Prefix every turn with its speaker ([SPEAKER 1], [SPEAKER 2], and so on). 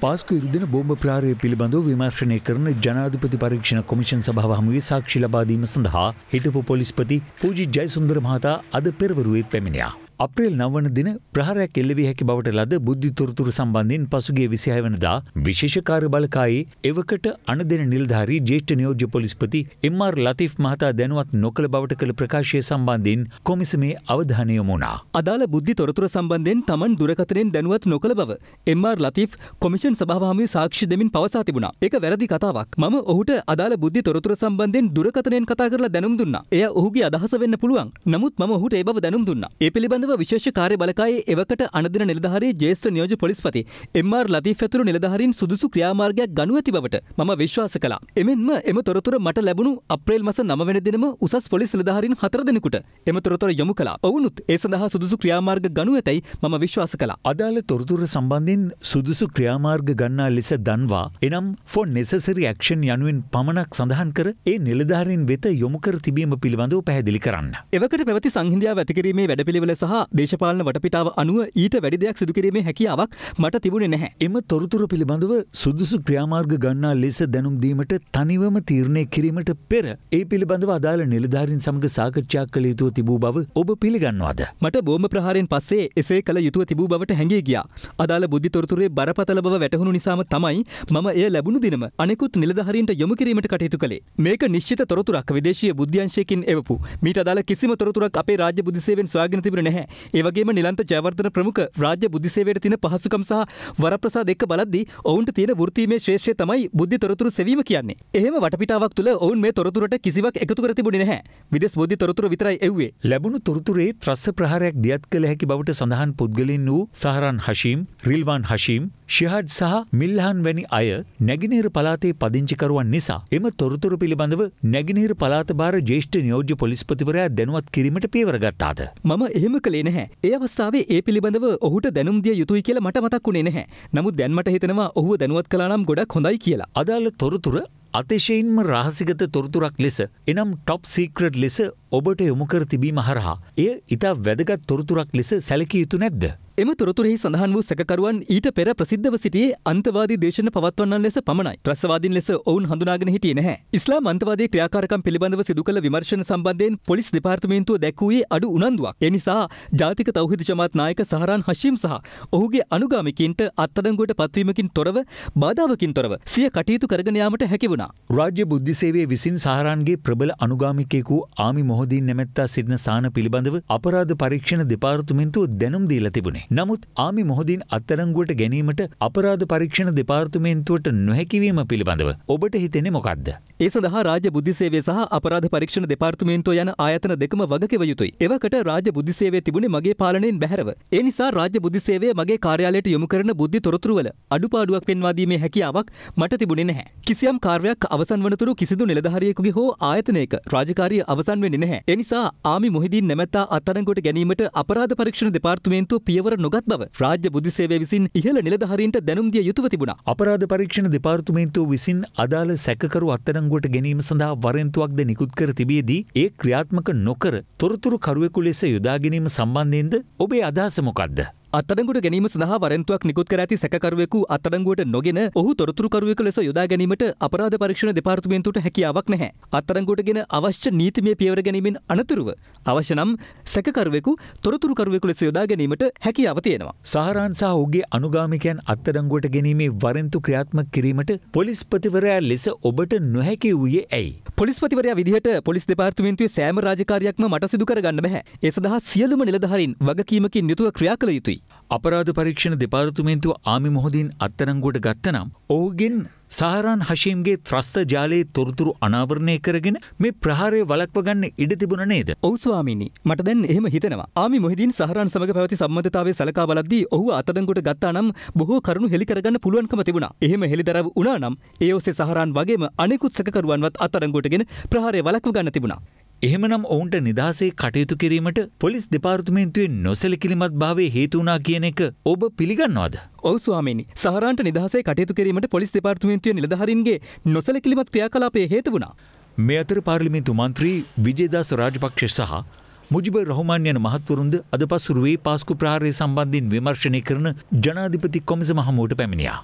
[SPEAKER 1] පාස්කු ඉරිදින බෝම්භ ප්‍රාරය පිළිබඳව විමර්ශනය කරන ජනාධිපති පරීක්ෂණ කොමිෂන් සභාව හමුවේ සාක්ෂි ලබාදීම සඳහා හිටපු පොලිස්පති පූජි ජයසුන්දර මහතා අද පෙරවරුවේ පැමිණියා. අප්‍රේල් නවන දින ප්‍රහාරයක් එල්ලවී හැකි බවට ලද බුද්ධි තොරතුරු සම්බන්ධයෙන් පසුගේ විසිහය වනදා විශේෂකාර බලකායේ එවකට අනදෙන නිල්ධාරී ජේෂ්ඨ නියෝජ්‍ය පොලිස්පති එම්ආර් ලතිෆ් මහතා දැනුවත් නොකළ බවට කළ ප්‍රකාශය සම්බන්ධයෙන් කොමිසමේ අවධානය යොමුණා.
[SPEAKER 2] අදාළ බුද්ධි තොරතුර සම්බන්ධයෙන් තමන් දුරකථනයෙන් දැනුවත් නොකළ බව එම්ආර් ලතිෆ් කොමිෂන් සභාවහමේ සාක්ෂි දෙමින් පවසා තිබුණා. ඒක වැරදි කතාවක්. මම ඔහුට අදාළ බුද්ධි තොරතුර සම්බන්ධයෙන් දුරකථනයෙන් කතා කරලා දැනුම් දුන්නා. එය ඔහුගේ අදහස වෙන්න පුළුවන්. නමුත් මම ඔහුට ඒ බව දැනුම් දුන්නා. ඒ පිළිබඳව පිළිබඳව විශේෂ කාර්ය බලකායේ එවකට අනදින නිලධාරී ජේෂ්ඨ නියෝජ්‍ය පොලිස්පති එම්.ආර්. ලතීෆ් ඇතුළු නිලධාරීන් සුදුසු ක්‍රියාමාර්ගයක් ගනු ඇති බවට මම විශ්වාස කළා. එමෙන්ම එම තොරතුර මට ලැබුණු අප්‍රේල් මාස 9 වෙනි දිනම උසස් පොලිස් නිලධාරීන් හතර දෙනෙකුට එම තොරතුර යොමු කළා. ඔවුනුත් ඒ සඳහා සුදුසු ක්‍රියාමාර්ග ගනු ඇතැයි මම විශ්වාස කළා.
[SPEAKER 1] අදාළ තොරතුර සම්බන්ධයෙන් සුදුසු ක්‍රියාමාර්ග ගන්නා ලෙස දන්වා එනම් ෆො නෙසසරි ඇක්ෂන් යනුවෙන් පමණක් සඳහන් කර ඒ නිලධාරීන් වෙත යොමු කර තිබීම පිළිබඳව පැහැදිලි කරන්න.
[SPEAKER 2] එවකට පැවති සංහිඳියාව ඇතිකිරීමේ වැඩපිළිවෙල සහ දේශපාලන වටපිටාව අනුව ඊට වැඩි දෙයක් සිදුකිරීමේ හැකියාවක් මට තිබුණේ නැහැ.
[SPEAKER 1] එම තොරතුර පිළිබඳව සුදුසු ක්‍රියාමාර්ග ගන්නා ලෙස දැනුම් දීමට තනිවම තීරණය කිරීමට පෙර ඒ පිළිබඳව අදාළ නිලධාරීන් සමග සාකච්ඡා කළ යුතුව තිබූ බව ඔබ පිළිගන්නවාද?
[SPEAKER 2] මට බෝම්බ ප්‍රහාරයෙන් පස්සේ එසේ කළ යුතුව තිබූ බවට හැඟී ගියා. අදාළ බුද්ධි තොරතුරේ බරපතල බව වැටහුණු නිසාම තමයි මම එය ලැබුණු දිනම අනෙකුත් නිලධාරීන්ට යොමු කිරීමට කටයුතු කළේ. මේක නිශ්චිත තොරතුරක් විදේශීය බුද්ධ්‍යංශයකින් එවපු. මීට අදාළ කිසිම තොරතුරක් අපේ රාජ්‍ය බුද්ධි සේවයෙන් සොයාගෙන තිබුණේ නැහැ. ඒ වගේම නිලන්ත ජයවර්ධන ප්‍රමුඛ රාජ්‍ය බුද්ධි සේවයට තියෙන පහසුකම් සහ වරප්‍රසාද එක්ක බලද්දී ඔවුන්ට තියෙන වෘත්තීමේ ශ්‍රේෂ්ඨය තමයි බුද්ධි තොරතුරු සෙවීම කියන්නේ. එහෙම වටපිටාවක් තුළ ඔවුන් මේ තොරතුරට කිසිවක් එකතු කර තිබුණේ නැහැ. විදෙස් බුද්ධි තොරතුරු විතරයි එව්වේ.
[SPEAKER 1] ලැබුණු තොරතුරේ ත්‍රස්ස ප්‍රහාරයක් දියත් කළ හැකි බවට සඳහන් පුද්ගලින් වූ සහරන් හෂීම්, රිල්වාන් හෂීම්, ශිහාඩ් සහ මිල්හන් වැනි අය නැගිනීර පලාතේ පදිංචිකරුවන් නිසා එම තොරතුරු පිළිබඳව නැගිනීර පලාත භාර ජේෂ්ඨ නියෝජ්‍ය පොලිස්පතිවරයා දැනුවත් කිරීමට පියවර ගත්තාද.
[SPEAKER 2] මම එහෙම කළේ නැහැ. ඒ අවස්ථාවේ ඒ පිළිබඳව ඔහුට දැනුම් දිය යුතුයි කියලා මට මතක් වුණේ නැහැ. නමුත් දැන් මට හිතෙනවා ඔහුව දැනුවත් කළා නම් ගොඩක් හොඳයි කියලා.
[SPEAKER 1] අදාළ තොරතුර අතිශයින්ම රහසිගත තොරතුරක් ලෙස එනම් ටොප් සීක්‍රට් ලෙස ඔබට යොමුකර තිබීම හරහා එය ඉතා වැදගත් තොරතුරක් ලෙස සැලකිය යුතු නැද්ද.
[SPEAKER 2] එම තොරතුරෙහි සඳහන් වූ සැකකරුවන් ඊට පෙර ප්‍රසිද්ධව සිටියේ අන්තවාදී දේශන පවත්වන්නන් ලෙස පමණයි. ත්‍රස්වාදීන් ලෙස ඔවුන් හඳුනාගෙන හිටියේ නැහැ. ඉස්ලාම් අන්තවාදී ක්‍රියාකාරකම් පිළිබඳව සිදු කළ විමර්ශන සම්බන්ධයෙන් පොලිස් දෙපාර්තමේන්තුව දැක්වූයේ අඩු උනන්දුවක්. ඒ නිසා ජාතික තෞහිද ජමාත් නායක සහරාන් හෂීම් සහ ඔහුගේ අනුගාමිකින්ට අත්අඩංගුවට පත්වීමකින් තොරව බාධාවකින් තොරව සිය කටයුතු කරගෙන යාමට හැකි වුණා.
[SPEAKER 1] රාජ්‍ය බුද්ධි සේවයේ විසින් සහරාන්ගේ ප්‍රබල අනුගාමිකයෙකු ආමි මොහොදීන් නැමැත්තා සිටින සාන පිළිබඳව අපරාධ පරීක්ෂණ දෙපාර්තමේන්තුව දැනුම් දීලා තිබුණේ. නමුත් ආමි මොහොදින් අත්තරංගුවට ගැනීමට අපරාධ පරීක්ෂණ දෙපාර්තමේන්තුවට නොහැකිවීම පිළිබඳව ඔබට හිතෙන්නේ මොකක්ද.
[SPEAKER 2] ඒ සඳහා රාජ්‍ය බුද්ධිසේවය සහ අපරාධ පරීක්ෂණ දෙපාර්තමේන්තුව යන ආයතන දෙකම වගකිව යුතුයි. එවකට රාජ්‍ය බුද්ධිසේවය තිබුණේ මගේ පාලනයෙන් බැහැරව. ඒ නිසා රාජ්‍ය බුද්ධිසේවය මගේ කාර්යාලයට යොමු කරන බුද්ධි තොරතුරුවල අඩුපාඩුවක් පෙන්වා දීමේ හැකියාවක් මට තිබුණේ නැහැ. කිසියම් කාර්යයක් අවසන් වනතුරු කිසිදු නිලධාරියෙකුගේ හෝ ආයතනයක රාජකාරිය අවසන් වෙන්නේ නැහැ. ඒ නිසා ආමි මොහිදීන් නැමැත්තා අත්අඩංගුවට ගැනීමට අපරාධ පරීක්ෂණ දෙපාර්තමේන්තුව පියවර නොගත් බව රාජ්‍ය බුද්ධිසේවය විසින් ඉහළ නිලධාරීන්ට දැනුම් දිය යුතුව තිබුණා.
[SPEAKER 1] අපරාධ පරීක්ෂණ දෙපාර්තමේන්තුව විසින් අදාළ සැකකරු අත්අඩංගුවට ගැනීම සඳහා වරෙන්තුවක්ද නිකුත් කර තිබියදී ඒ ක්‍රියාත්මක නොකර තොරතුරු කරුවෙකු ලෙස යොදා ගැනීම සම්බන්ධයෙන්ද ඔබේ අදහස මොකක්ද?
[SPEAKER 2] අත්අඩංගුවට ගැනීම සඳහා වරෙන්තුවක් නිකුත් කර ඇති සැකකරුවෙකු අත්අඩංගුවට නොගෙන ඔහු තොරතුරුකරුවෙකු ලෙස යොදා ගැනීමට අපරාධ පරීක්ෂණ දෙපාර්තමේන්තුවට හැකියාවක් නැහැ. අත්අඩංගුවටගෙන අවශ්‍ය නීතිමය පියවර ගැනීමෙන් අනතුරුව අවශ්‍ය නම් සැකකරුවෙකු තොරතුරුකරුවෙකු ලෙස යොදා ගැනීමට හැකියාව තියෙනවා.
[SPEAKER 1] සහරාන් සහ ඔහුගේ අනුගාමිකයන් අත්අඩංගුවට ගැනීමේ වරෙන්තු ක්‍රියාත්මක කිරීමට පොලිස්පතිවරයා ලෙස ඔබට නොහැකි වූයේ ඇයි?
[SPEAKER 2] පොලිස්පතිවරයා විදිහට පොලිස් දෙපාර්තමේන්තුවේ සෑම රාජකාරියක්ම මට සිදු කරගන්න බෑ. ඒ සඳහා සියලුම නිලධාරීන් වගකීමකින් යුතුව ක්‍රියා කළ යුතුයි.
[SPEAKER 1] අපරාධ පරීක්ෂණ දෙපාර්තමේන්තුව ආමි මොහොදින් අත්තරංගුවට ගත්තනම් ඔහුගෙන් සහරාන් හශීම්ගේ ත්‍රස්ත ජාලයේ තොරතුරු අනාවරණය කරගෙන මේ ප්‍රහාරය වලක්ව ගන්න ඉඩ තිබුණ නේද?
[SPEAKER 2] ඔව් ස්වාමීනි. මට දැන් එහෙම හිතෙනවා. ආමි මොහිදීන් සහරාන් සමග පැවති සම්මතතාවයේ සලකා බලද්දී ඔහු අත්අඩංගුවට ගත්තා නම් බොහෝ කරුණු හෙළි කරගන්න පුළුවන්කම තිබුණා. එහෙම හෙළිදරව් වුණා නම් ඒ ඔස්සේ සහරාන් වගේම අනෙකුත් සැකකරුවන්වත් අත්අඩංගුවටගෙන ප්‍රහාරය වලක්ව ගන්න තිබුණා.
[SPEAKER 1] එහෙමනම් ඔවුන්ට නිදහසේ කටයුතු කිරීමට පොලිස් දෙපාර්තමේන්තුවේ නොසැලකිලිමත් භාවය හේතුනා කියන එක ඔබ පිළිගන්නවාද.
[SPEAKER 2] ඔව් ස්වාමීනි සහරාන්ට නිදහසේ කටයුතු කිරීමට පොලිස් දෙපාර්තමේන්තුවේ නිලධාරීන්ගේ නොසැලකිලිමත් ක්‍රියාකලාපය හේතු වුණා.
[SPEAKER 1] මේ අතර පාර්ලිමේන්තු මන්ත්‍රී විජේදාස රාජපක්ෂ සහ මුජිබ රහමාන් යන මහත්වරුන්ද අද පසුරුවේ පාස්කු ප්‍රහාරය සම්බන්ධින් විමර්ශනය කරන ජනාධිපති කොමිසම හමුවට පැමිණියා.